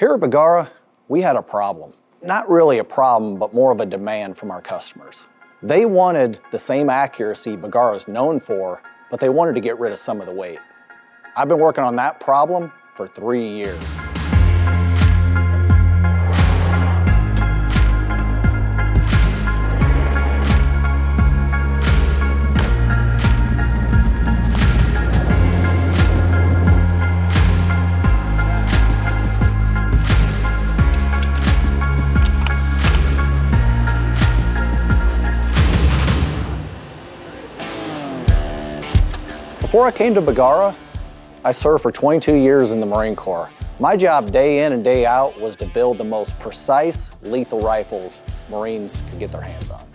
Here at Bergara, we had a problem. Not really a problem, but more of a demand from our customers. They wanted the same accuracy Bergara is known for, but they wanted to get rid of some of the weight. I've been working on that problem for three years. Before I came to Bergara, I served for 22 years in the Marine Corps. My job day in and day out was to build the most precise, lethal rifles Marines could get their hands on.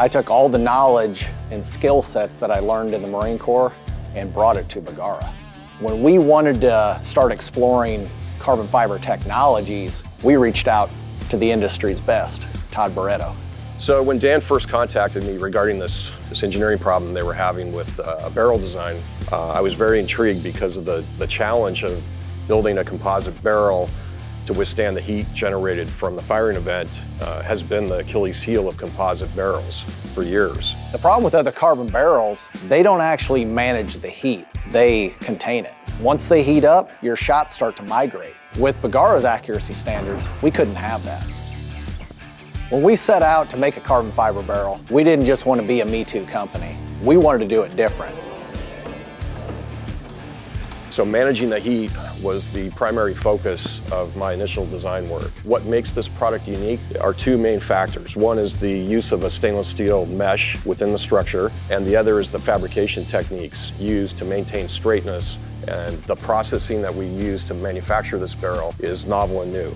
I took all the knowledge and skill sets that I learned in the Marine Corps and brought it to Bergara. When we wanted to start exploring carbon fiber technologies, we reached out to the industry's best, Todd Barreto. So when Dan first contacted me regarding this, this engineering problem they were having with uh, a barrel design, uh, I was very intrigued because of the, the challenge of building a composite barrel to withstand the heat generated from the firing event uh, has been the Achilles heel of composite barrels for years. The problem with other carbon barrels, they don't actually manage the heat, they contain it. Once they heat up, your shots start to migrate. With Bergara's accuracy standards, we couldn't have that. When we set out to make a carbon fiber barrel, we didn't just want to be a Me Too company. We wanted to do it different. So managing the heat was the primary focus of my initial design work. What makes this product unique are two main factors. One is the use of a stainless steel mesh within the structure, and the other is the fabrication techniques used to maintain straightness and the processing that we use to manufacture this barrel is novel and new.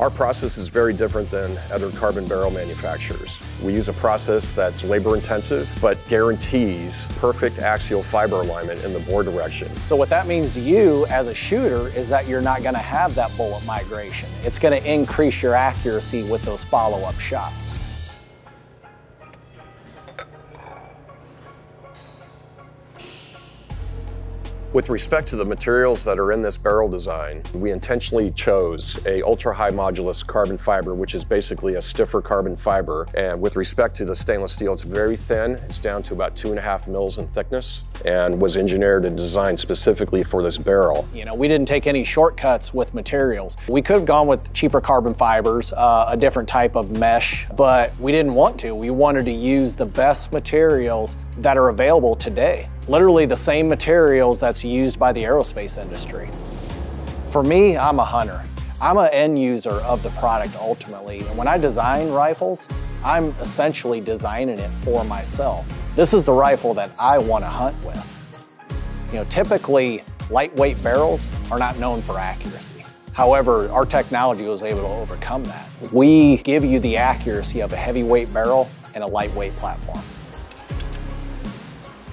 Our process is very different than other carbon barrel manufacturers. We use a process that's labor intensive, but guarantees perfect axial fiber alignment in the bore direction. So what that means to you as a shooter is that you're not gonna have that bullet migration. It's gonna increase your accuracy with those follow-up shots. With respect to the materials that are in this barrel design, we intentionally chose a ultra-high modulus carbon fiber, which is basically a stiffer carbon fiber. And with respect to the stainless steel, it's very thin. It's down to about two and a half mils in thickness and was engineered and designed specifically for this barrel. You know, we didn't take any shortcuts with materials. We could have gone with cheaper carbon fibers, uh, a different type of mesh, but we didn't want to. We wanted to use the best materials that are available today. Literally the same materials that's used by the aerospace industry. For me, I'm a hunter. I'm an end user of the product ultimately. And when I design rifles, I'm essentially designing it for myself. This is the rifle that I want to hunt with. You know, typically lightweight barrels are not known for accuracy. However, our technology was able to overcome that. We give you the accuracy of a heavyweight barrel and a lightweight platform.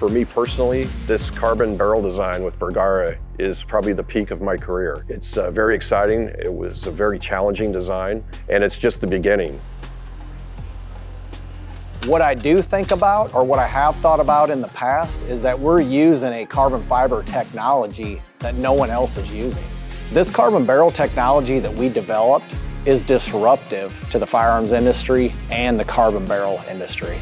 For me personally, this carbon barrel design with Bergara is probably the peak of my career. It's uh, very exciting, it was a very challenging design, and it's just the beginning. What I do think about, or what I have thought about in the past, is that we're using a carbon fiber technology that no one else is using. This carbon barrel technology that we developed is disruptive to the firearms industry and the carbon barrel industry.